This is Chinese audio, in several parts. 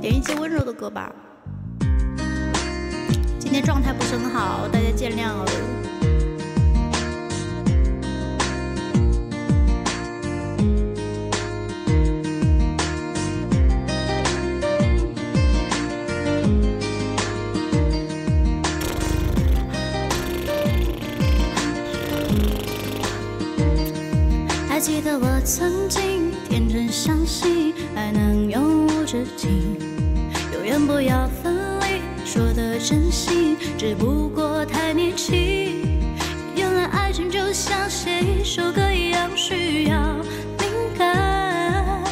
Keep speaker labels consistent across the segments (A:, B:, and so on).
A: 点一些温柔的歌吧。今天状态不是很好，大家见谅哦。还记得我曾经天真相信爱能永无止境，真心，只不过太年轻。原来爱情就像写一首歌一样，需要灵感，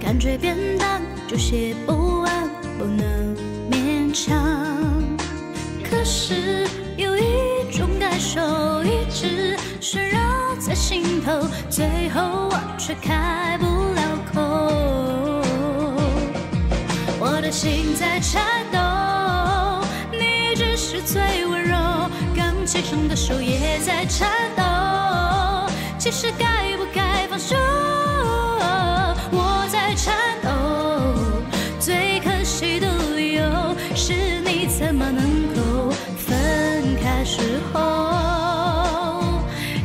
A: 感觉变淡就写不完，不能勉强。可是有一种感受一直旋绕。在心头，最后我却开不了口。我的心在颤抖，是最温柔。钢琴上的手也在颤抖，其实该不该放手？我在颤抖，最可惜的理由是你怎么能够分开时候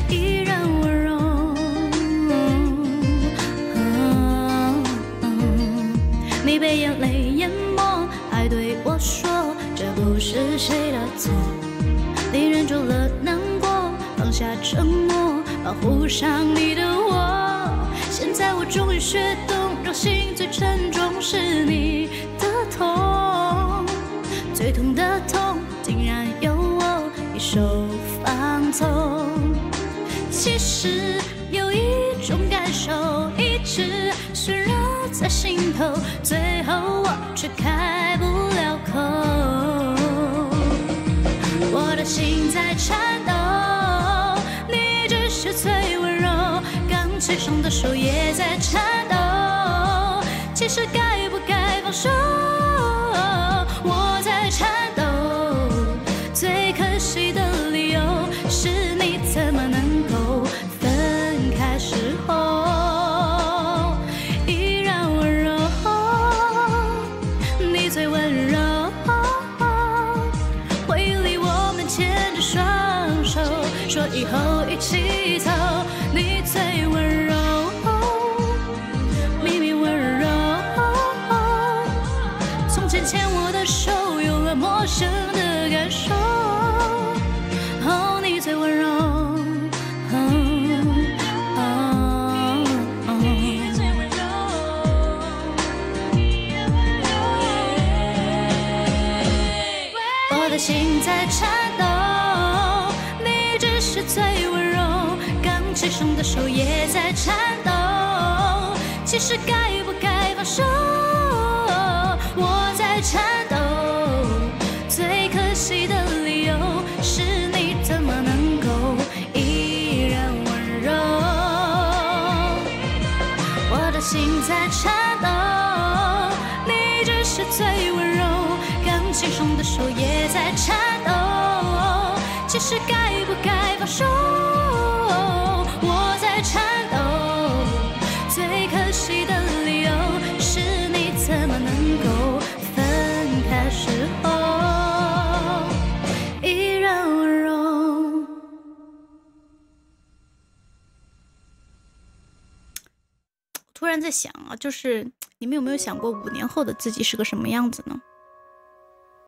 A: 依然温柔。你被眼泪淹没，还对我说？这不是谁的错？你忍住了难过，放下承诺，保护上你的我。现在我终于学懂，让心最沉重是你的痛，最痛的痛竟然由我一手放纵。其实有一种感受一直旋绕在心头，最颤抖，你只是最温柔，钢琴上的手也在颤抖。其实该不该放手？我在颤抖，最可惜的理由是你怎么能够分开时候依然温柔，你最温柔。最温柔，秘密温柔。从前牵我的手，有了陌生的感受。哦，你最温柔。我的心在颤抖，你只是。最上的手也在颤抖，其实该不该放手？我在颤抖，最可惜的理由是你怎么能够依然温柔？我的心在颤抖，你只是最温柔，钢琴上的手也在颤抖，其实该不该放手？突然在想啊，就是你们有没有想过五年后的自己是个什么样子呢？